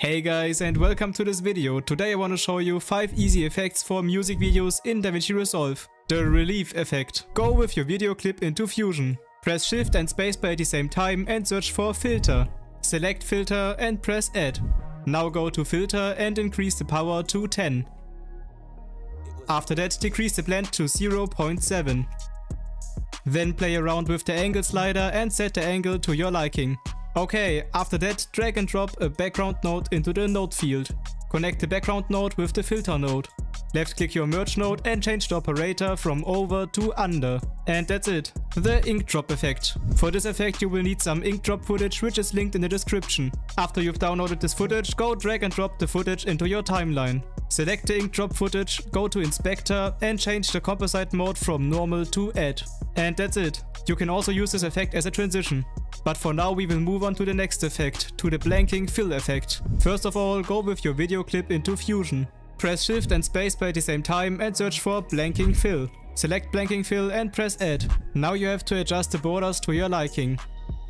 Hey guys and welcome to this video. Today I want to show you 5 easy effects for music videos in DaVinci Resolve. The Relief effect. Go with your video clip into Fusion. Press Shift and Spacebar at the same time and search for Filter. Select Filter and press Add. Now go to Filter and increase the power to 10. After that decrease the blend to 0.7. Then play around with the angle slider and set the angle to your liking. Okay, after that drag and drop a background node into the node field. Connect the background node with the filter node. Left click your merge node and change the operator from over to under. And that's it. The ink drop effect. For this effect you will need some ink drop footage which is linked in the description. After you've downloaded this footage, go drag and drop the footage into your timeline. Select the ink drop footage, go to inspector and change the composite mode from normal to add. And that's it. You can also use this effect as a transition. But for now we will move on to the next effect, to the blanking fill effect. First of all, go with your video clip into Fusion. Press shift and spacebar at the same time and search for blanking fill. Select blanking fill and press add. Now you have to adjust the borders to your liking.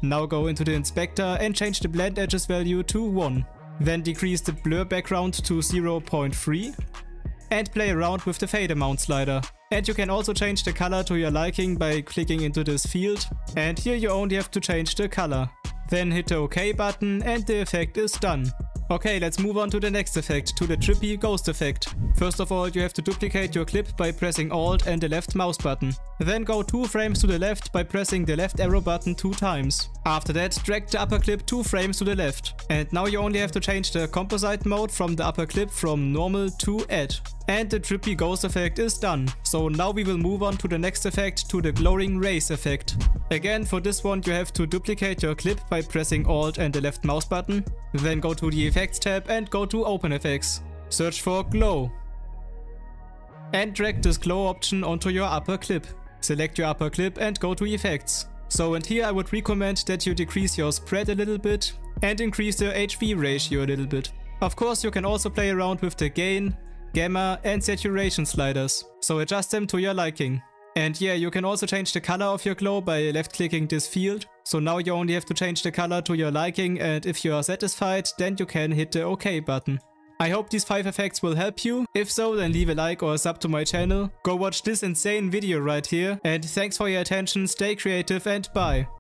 Now go into the inspector and change the blend edges value to 1. Then decrease the blur background to 0.3 and play around with the fade amount slider. And you can also change the color to your liking by clicking into this field. And here you only have to change the color. Then hit the OK button and the effect is done. Okay, let's move on to the next effect, to the trippy ghost effect. First of all, you have to duplicate your clip by pressing Alt and the left mouse button. Then go 2 frames to the left by pressing the left arrow button 2 times. After that, drag the upper clip 2 frames to the left. And now you only have to change the composite mode from the upper clip from normal to add. And the trippy ghost effect is done. So now we will move on to the next effect, to the glowing rays effect. Again, for this one you have to duplicate your clip by pressing Alt and the left mouse button. Then go to the Effects tab and go to OpenFX. Search for Glow. And drag this glow option onto your upper clip. Select your upper clip and go to Effects. So and here I would recommend that you decrease your spread a little bit and increase the HV ratio a little bit. Of course you can also play around with the gain, gamma and saturation sliders, so adjust them to your liking. And yeah, you can also change the color of your glow by left clicking this field. So now you only have to change the color to your liking and if you are satisfied, then you can hit the OK button. I hope these 5 effects will help you. If so, then leave a like or a sub to my channel. Go watch this insane video right here. And thanks for your attention, stay creative and bye.